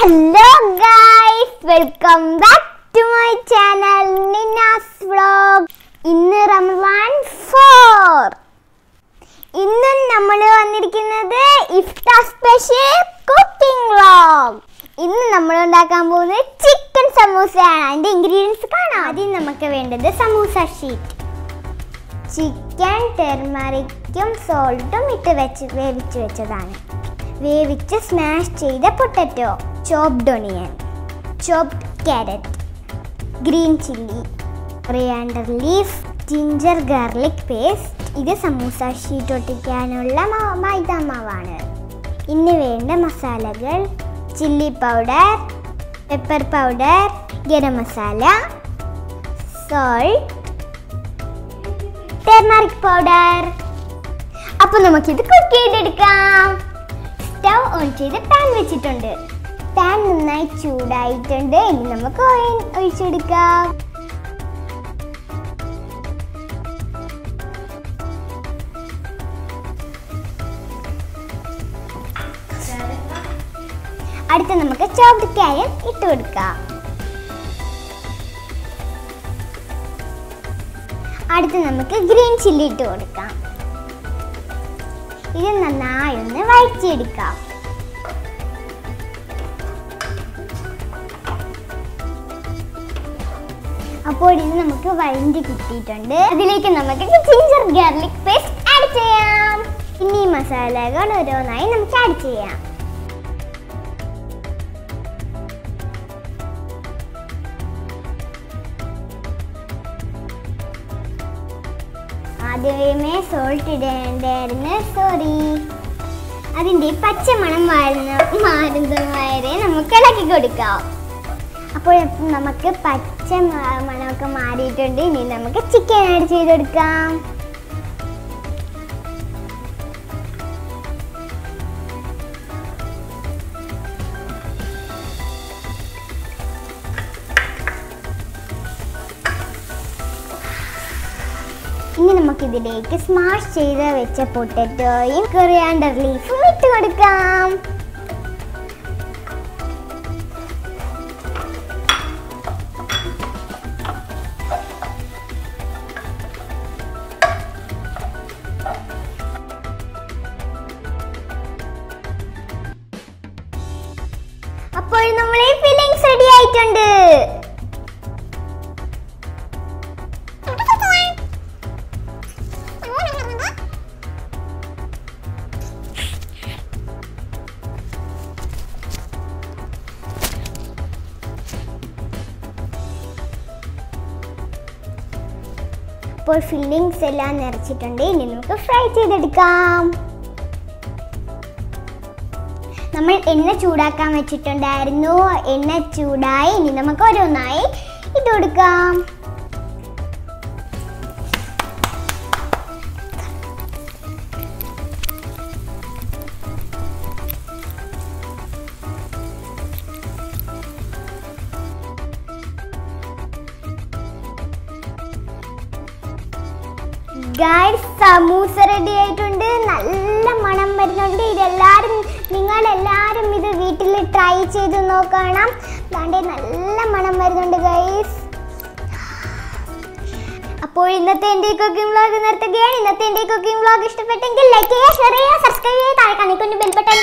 Hello guys welcome back to my channel Nina's vlog ഇന്ന് Ramadan four ഇന്ന് നമ്മൾ വന്നിരിക്കുന്നത് ഇഫ്താർ സ്പെഷ്യൽ കുക്കിംഗ് വ്ളോഗ് ഇന്ന് നമ്മൾ ഉണ്ടാക്കാൻ പോകുന്നത് ചിക്കൻ സമൂസയാണ്. അതിന്റെ ഇൻഗ്രീഡിയൻസ് കാണാം. ആദ്യം നമുക്ക് വേണ്ടത് സമൂസ ഷീറ്റ് ചിക്കൻ ടെർമറിക്കും സോൾട്ടും ഇട്ട് വെച്ച് വേവിച്ച് വെച്ചതാണ്. വേവിച്ച് സ്മാഷ് ചെയ്ത potato chopped onion chopped carrot green chilli coriander leaf ginger garlic paste ഇത് സമൂസ ഷീറ്റ് ഒട്ടിക്കാനുള്ള മൈദ മാവാണ്. ഇന്ന് വേണ്ട മസാലകൾ. Chilli powder pepper powder garam masala salt turmeric powder അപ്പൊ നമുക്കിത് കുക്ക് ചെയ്തെടുക്കാം. സ്റ്റവ് ഓൺ ചെയ്ത് പാൻ വെച്ചിട്ടുണ്ട്. പാൻ നന്നായി ചൂടായിട്ടുണ്ട്. ഇനി നമുക്ക് ഓയിൽ ഒഴിച്ചെടുക്കാം. അടുത്ത നമുക്ക് ചോപ്ഡ് ക്യാരറ്റ് ഇട്ട് കൊടുക്കാം. അടുത്ത് നമുക്ക് ഗ്രീൻ ചില്ലി ഇട്ട് കൊടുക്കാം. ഇത് നന്നായി ഒന്ന് വഴറ്റിയെടുക്കാം. അപ്പോൾ ഇത് നമുക്ക് വഴഞ്ഞ് കിട്ടിയിട്ടുണ്ട്. അതിലേക്ക് നമുക്ക് ജിഞ്ചർ ഗാർലിക് പേസ്റ്റ് ആഡ് ചെയ്യാം. ഇനി മസാലകൾ ഓരോന്നായി നമുക്ക് ആഡ് ചെയ്യാം. ആദ്യമേ സോൾട്ട് ഇടേണ്ടായിരുന്നു സോറി അതിന്റെ പച്ചമണം മാറുന്ന മാറുന്നത് വരെ നമുക്ക് ഇളക്കി കൊടുക്കാം. അപ്പോൾ നമുക്ക് പച്ച മണമൊക്കെ മാറിയിട്ടുണ്ട്. ഇനി നമുക്ക് ചിക്കൻ ആഡ് ചെയ്ത് കൊടുക്കാം. ഇനി നമുക്ക് ഇതിലേക്ക് സ്മാഷ് ചെയ്ത് വെച്ച പൊട്ടറ്റോയും കൊറിയാണ്ടർ ലീഫും ഇട്ട് കൊടുക്കാം. അപ്പോൾ നമ്മളെ ഫില്ലിങ്സ് റെഡി ആയിട്ടുണ്ട്. അപ്പോൾ ഫില്ലിങ്സ് എല്ലാം നിറച്ചിട്ടുണ്ട്. ഇനി നമുക്ക് ഫ്രൈ ചെയ്തെടുക്കാം. നമ്മൾ എണ്ണ ചൂടാക്കാൻ വെച്ചിട്ടുണ്ടായിരുന്നു. എണ്ണ ചൂടായി ഇനി നമുക്ക് ഓരോന്നായി ഇട്ട് കൊടുക്കാം. സമൂസ റെഡി ആയിട്ടുണ്ട്. നല്ല മണം വരുന്നുണ്ട്. ഇതെല്ലാരും നിങ്ങൾ എല്ലാരും ഇത് വീട്ടിൽ ട്രൈ ചെയ്ത് നോക്കണം. ദാണ്ടെ നല്ല മണം വരുന്നുണ്ട് ഗൈസ് അപ്പോൾ ഇന്നത്തെ എന്റെ കുക്കിംഗ് വ്ളോഗ് നിർത്തുകയാണ്. ഇന്നത്തെ എന്റെ കുക്കിംഗ് വ്ലോഗ് ഇഷ്ടപ്പെട്ടെങ്കിൽ ലൈക്ക് ചെയ്യുക ഷെയർ ചെയ്യുക സബ്സ്ക്രൈബ് ചെയ്യുക. താഴെ കണിക്കൊണ്ട് ബൈ ബട്ടൺ